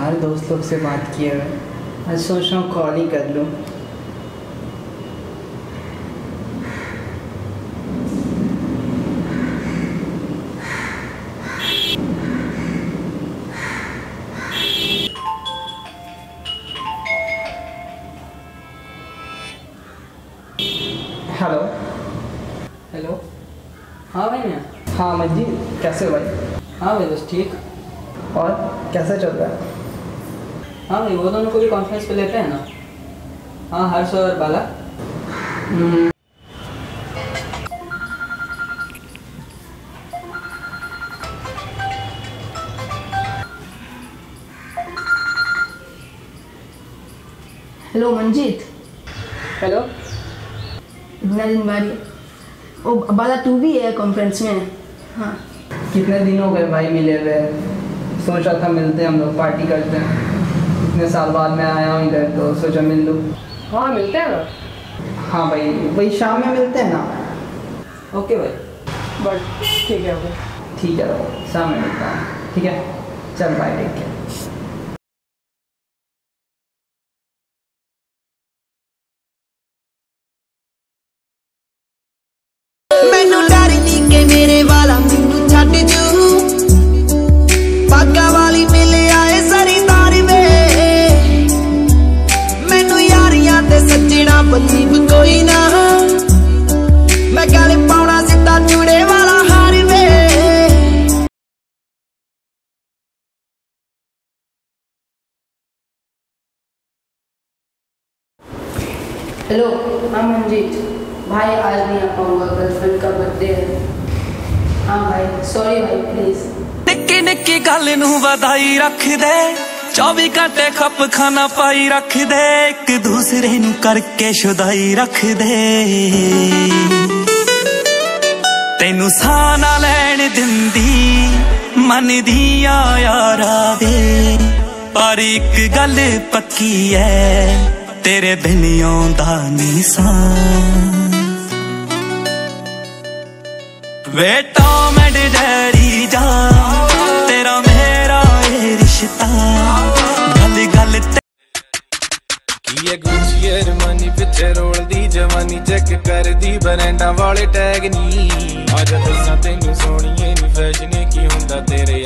यार दोस्त लोग से बात किए हुए आज सोच रहा हूँ कॉल ही कर लूँ। हेलो हेलो हाँ भाई मैं। हाँ मंजीत कैसे हो भाई? हाँ भाई बस ठीक। और कैसा चल रहा है? हाँ भाई वो दोनों को भी कॉन्फ्रेंस पे लेते हैं ना। हाँ हर्ष और बाला। हेलो मंजीत हेलो इतना दिन बाद ओ बाला तू भी है कॉन्फ्रेंस में? हाँ। कितने दिन हो गए भाई मिले हुए? सोच रहा था मिलते हैं हम लोग पार्टी करते हैं। इतने साल बाद मैं आया हूँ इधर तो सोचा मिल लूँ। हाँ मिलते हैं ना? हाँ भाई वही शाम में मिलते हैं ना? ओके भाई। बट ठीक है ठीक है भाई शाम में मिलता हूँ। ठीक है? चल बाय टेक केयर हाँ मंजीत भाई आज नहीं आ पाऊंगा गर्लफ्रेंड का बर्थडे है हाँ भाई सॉरी भाई प्लीज़ ਨਿੱਕੀ ਨਿੱਕੀ ਗੱਲ ਨੂੰ ਵਧਾਈ ਰੱਖਦੇ 24 ਘੰਟੇ ਖੱਪ ਖਾਨਾ ਪਾਈ ਰੱਖਦੇ ਇੱਕ ਦੂਸਰੇ ਨੂੰ ਕਰਕੇ ਸ਼ੁਦਾਈ ਰੱਖਦੇ ਤੈਨੂੰ ਸਾਹ ਨਾ ਲੈਣ ਦਿੰਦੀ ਮੰਨਦੀ ਆ ਯਾਰਾ ਵੇ ਪਰ ਇੱਕ ਗੱਲ ਪੱਕੀ ਐ ਤੇਰੇ ਬਿਨ ਆਉਂਦਾ ਨਹੀਂ ਸਾਂ। ਵੇ ਟੌਮ ਐਂਡ ਜਾ ਤੇਰਾ ਮੇਰਾ ਇਹ ਰਿਸ਼ਤਾ। ਗੱਲ ਗੱਲ ਤੇ ਕੀ ਹੈ ਗੁੱਚੀ ਅਰਮਾਨੀ ਪਿੱਛੇ ਰੋਲਦੀ ਜਵਾਨੀ ਚੈੱਕ ਕਰਦੀ ਬਰੈਂਡਾਂ ਵਾਲੇ ਟੈਗ ਨਹੀਂ ਅੱਜ ਦੱਸਾਂ ਤੈਨੂੰ ਸੋਹਣੀਏ ਨੀ ਫੈਸ਼ਨ ਕੀ ਹੁੰਦਾ ਤੇਰੇ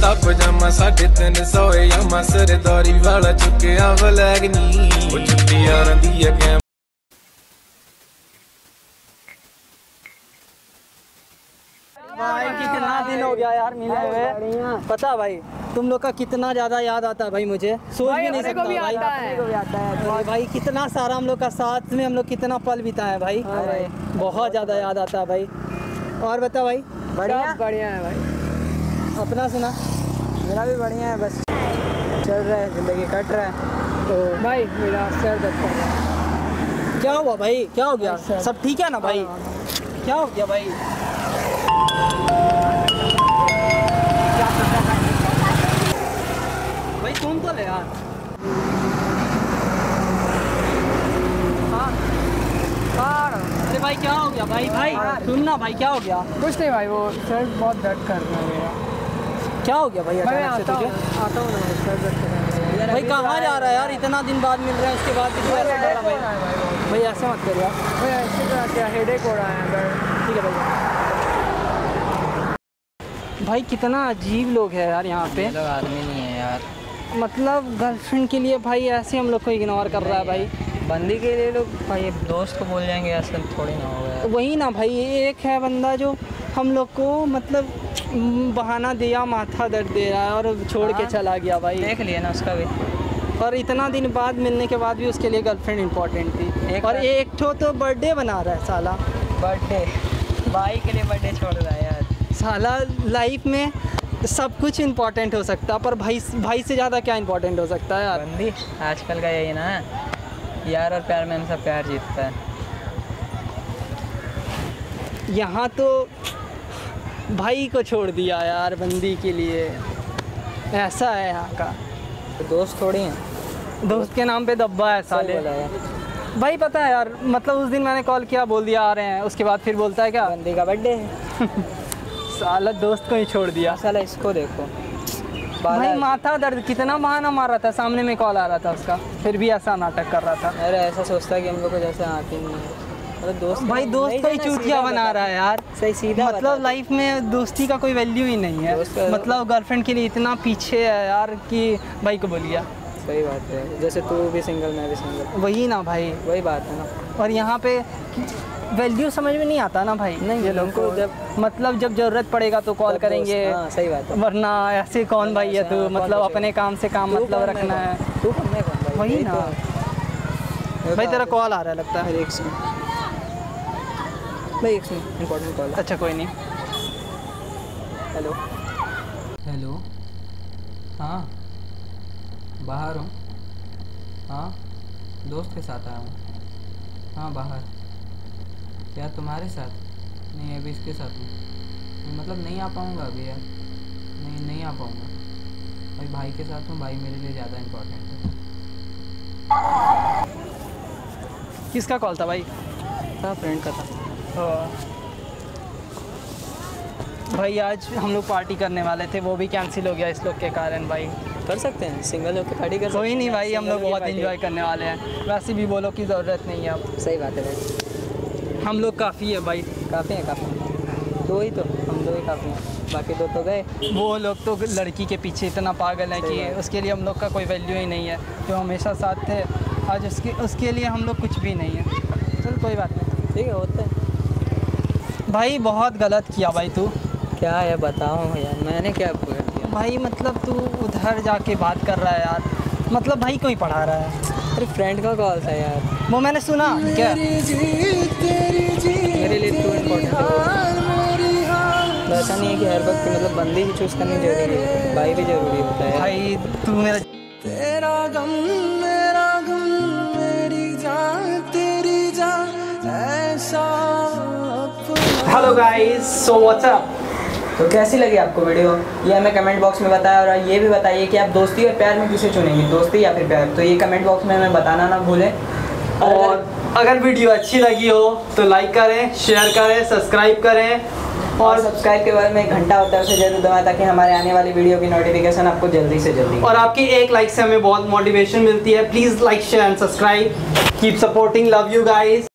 ਕੁੜਤਾ ਪਜਾਮਾ ਸਾਢੇ ਤਿੰਨ ਸੌ ਯਾਮਾ ਸਰਦਾਰੀ ਵਾਲਾ ਚੁੱਕਿਆ ਵਲੈਗ ਨਹੀਂ ਉਹ ਚੁੱਤੀ ਯਾਰਾਂ ਦੀ ਹੈ ਕੈਮ भाई कितना दिन हो गया यार मिले हुए पता भाई तुम लोग का कितना ज्यादा याद आता है भाई मुझे सोच भी नहीं सकता भाई भाई भाई कितना सारा हम लोग का साथ में हम लोग कितना पल बिताए भाई बहुत ज्यादा याद आता है भाई और बता भाई बढ़िया बढ़िया है भाई अपना सुना। मेरा भी बढ़िया है बस चल रहा है ज़िंदगी कट रहा है। तो भाई मेरा सर दर्द कर रहा है। क्या हुआ भाई? क्या हो गया? सब ठीक है ना भाई? क्या हो गया भाई? भाई तुम तो ले यार। हाँ। अरे भाई क्या हो गया भाई? भाई सुनना भाई क्या हो गया? कुछ नहीं भाई वो सर बहुत दर्द कर रहा है। क्या हो गया भाई? अचानक से आता हूँ तुझे आता हूँ ना भाई कहाँ जा रहा है यार? इतना दिन बाद मिल रहे हैं उसके बाद भी ऐसे डरा भाई भाई ऐसे मत कर यार भाई ऐसे क्या हेडेक हो रहा है ठीक है भाई। भाई कितना अजीब लोग है यार यहाँ पे। लोग आदमी नहीं है यार। मतलब गर्लफ्रेंड के लिए भाई ऐसे हम लोग को इग्नोर कर रहा है भाई। बंदी के लिए लोग भाई दोस्त को बोल जाएँगे ऐसा थोड़ी ना होगा वही ना भाई एक है बंदा जो हम लोग को मतलब बहाना दिया माथा दर्द दे रहा है और छोड़ के हाँ। चला गया भाई। देख लिया ना उसका भी। और इतना दिन बाद मिलने के बाद भी उसके लिए गर्लफ्रेंड इंपॉर्टेंट थी। एक और एक ठो तो बर्थडे बना रहा है साला। बर्थडे भाई के लिए बर्थडे छोड़ रहा है यार। साला लाइफ में सब कुछ इम्पोर्टेंट हो सकता है पर भाई भाई से ज़्यादा क्या इम्पोर्टेंट हो सकता है यार? बंदी आजकल का यही ना। है यार और प्यार में सब प्यार जीतता है। यहाँ तो भाई को छोड़ दिया यार बंदी के लिए। ऐसा है यहाँ का। दोस्त थोड़ी हैं। दोस्त के नाम पे दब्बा है साले। भाई पता है यार मतलब उस दिन मैंने कॉल किया बोल दिया आ रहे हैं उसके बाद फिर बोलता है क्या? बंदी का बर्थडे है। साला दोस्त को ही छोड़ दिया। साला इसको देखो। भाई माथा दर्द कितना बहाना मार रहा था सामने में कॉल आ रहा था उसका। फिर भी ऐसा नाटक कर रहा था। अरे ऐसा सोचता है कि हम लोग को जैसे आती नहीं है। मतलब दोस्त भाई दोस्त को ही चूतिया बना रहा है यार। सही सीधा मतलब लाइफ में दोस्ती का कोई वैल्यू ही नहीं है। मतलब गर्लफ्रेंड के लिए इतना पीछे है यार कि भाई को बोलिए सही बात है। जैसे तू भी सिंगल मैं भी सिंगल वही ना भाई। वही बात है ना। और यहाँ पे वैल्यू समझ में नहीं आता ना भाई। नहीं, ये लोग को जब- मतलब जब ज़रूरत पड़ेगा तो कॉल करेंगे दोस्त- हाँ, सही बात है। वरना ऐसे कौन भाई है तू? हाँ, मतलब अपने काम से काम मतलब रखना है। तू वही ना। तो। भाई तेरा कॉल आ रहा है लगता है। भाई एक इंपॉर्टेंट कॉल अच्छा कोई नहीं। हेलो हेलो हाँ। बाहर हूँ। हाँ। दोस्त के साथ आया हूँ। हाँ बाहर। क्या तुम्हारे साथ? नहीं अभी इसके साथ हूँ मतलब नहीं आ पाऊँगा अभी यार। नहीं नहीं आ पाऊँगा। भाई भाई के साथ हूँ भाई मेरे लिए ज़्यादा इम्पोर्टेंट है। किसका कॉल था भाई? हाँ फ्रेंड का था। भाई आज हम लोग पार्टी करने वाले थे वो भी कैंसिल हो गया इस लोग के कारण भाई। कर सकते हैं सिंगल होकर पार्टी कर कोई नहीं भाई हम लोग बहुत। इंजॉय करने वाले हैं। वैसे भी बोलो की ज़रूरत नहीं है अब। सही बात है भाई। हम लोग काफ़ी है भाई। काफ़ी हैं काफ़ी दो ही तो हम दो ही काफ़ी हैं। बाकी दो तो गए। वो लोग तो लड़की के पीछे इतना पागल है कि उसके लिए हम लोग का कोई वैल्यू ही नहीं है। जो हमेशा साथ थे आज उसके उसके लिए हम लोग कुछ भी नहीं है। चल कोई बात नहीं। ठीक है होता है। भाई बहुत गलत किया भाई तू। क्या है बताओ यार मैंने क्या कर दिया? भाई मतलब तू उधर जाके बात कर रहा है यार। मतलब भाई कोई पढ़ा रहा है। अरे फ्रेंड का कॉल था यार। वो मैंने सुना क्या? मेरे लिए तू इम्पोर्टेंट है। तो ऐसा नहीं है कि हर वक्त मतलब बंदी ही चूज़ करनी ज़रूरी है भाई भी ज़रूरी होता है। भाई तू मेरा तेरा गम hello guys so what's up तो कैसी लगी आपको वीडियो ये हमें कमेंट बॉक्स में बताया और ये भी बताइए कि आप दोस्ती और प्यार में किसे चुनेंगे? दोस्ती या फिर प्यार? तो ये कमेंट बॉक्स में हमें बताना ना भूलें। और अगर वीडियो अच्छी लगी हो तो लाइक करें शेयर करें सब्सक्राइब करें और सब्सक्राइब के बारे में घंटा होता है उसे ज़रूर दबाएँ ताकि हमारे आने वाली वीडियो की नोटिफिकेशन आपको जल्दी से जल्दी और आपकी एक लाइक से हमें बहुत मोटिवेशन मिलती है। Please like share and subscribe keep supporting love you guys